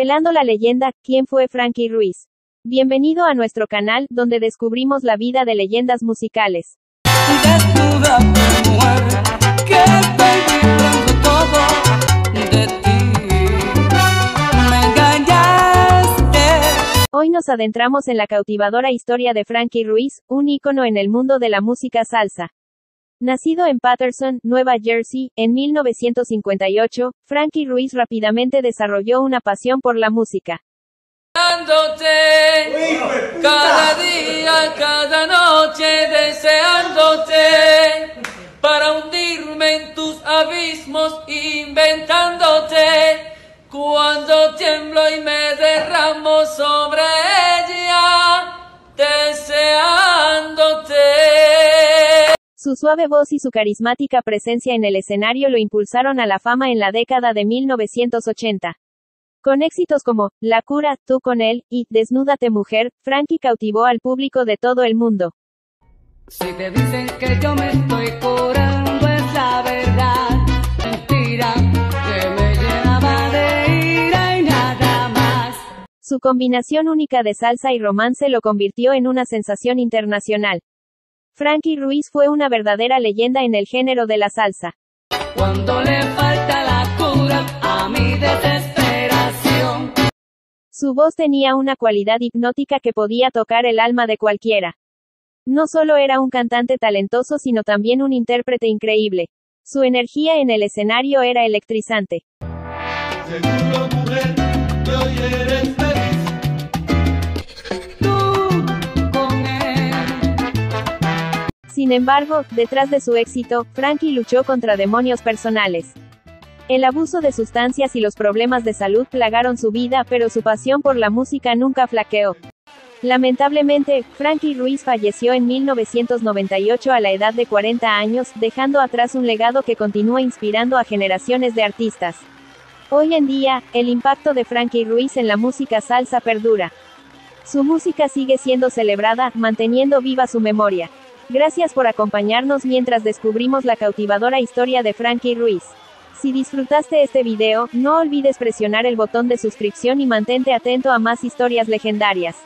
Revelando la leyenda, ¿quién fue Frankie Ruiz? Bienvenido a nuestro canal, donde descubrimos la vida de leyendas musicales. Hoy nos adentramos en la cautivadora historia de Frankie Ruiz, un ícono en el mundo de la música salsa. Nacido en Patterson, Nueva Jersey, en 1958, Frankie Ruiz rápidamente desarrolló una pasión por la música. Cada día, cada noche deseándote, para hundirme en tus abismos, inventándote, cuando tiemblo y me derramo sobre Su suave voz y su carismática presencia en el escenario lo impulsaron a la fama en la década de 1980. Con éxitos como La cura, tú con él, y Desnúdate mujer, Frankie cautivó al público de todo el mundo. Si te dicen que yo me estoy curando es la verdad, mentira que me llenaba de ira y nada más. Su combinación única de salsa y romance lo convirtió en una sensación internacional. Frankie Ruiz fue una verdadera leyenda en el género de la salsa. Cuando le falta la cura a mi desesperación. Su voz tenía una cualidad hipnótica que podía tocar el alma de cualquiera. No solo era un cantante talentoso sino también un intérprete increíble. Su energía en el escenario era electrizante. Seguro, mujer, que hoy eres Sin embargo, detrás de su éxito, Frankie luchó contra demonios personales. El abuso de sustancias y los problemas de salud plagaron su vida, pero su pasión por la música nunca flaqueó. Lamentablemente, Frankie Ruiz falleció en 1998 a la edad de 40 años, dejando atrás un legado que continúa inspirando a generaciones de artistas. Hoy en día, el impacto de Frankie Ruiz en la música salsa perdura. Su música sigue siendo celebrada, manteniendo viva su memoria. Gracias por acompañarnos mientras descubrimos la cautivadora historia de Frankie Ruiz. Si disfrutaste este video, no olvides presionar el botón de suscripción y mantente atento a más historias legendarias.